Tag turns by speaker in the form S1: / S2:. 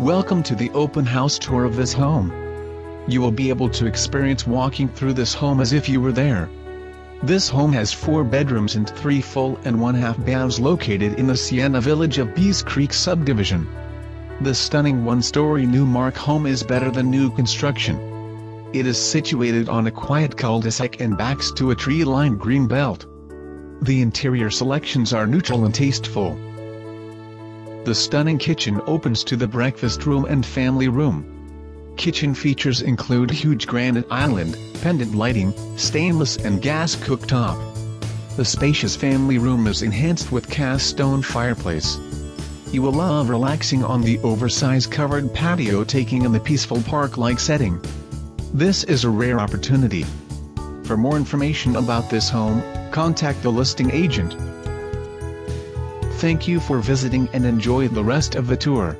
S1: Welcome to the open house tour of this home. You will be able to experience walking through this home as if you were there. This home has four bedrooms and three full and one half baths located in the Sienna Village of Bees Creek subdivision. The stunning one-story Newmark home is better than new construction. It is situated on a quiet cul-de-sac and backs to a tree-lined green belt. The interior selections are neutral and tasteful. The stunning kitchen opens to the breakfast room and family room. Kitchen features include huge granite island, pendant lighting, stainless and gas cooktop. The spacious family room is enhanced with cast stone fireplace. You will love relaxing on the oversized covered patio taking in the peaceful park-like setting. This is a rare opportunity. For more information about this home, contact the listing agent. Thank you for visiting and enjoy the rest of the tour.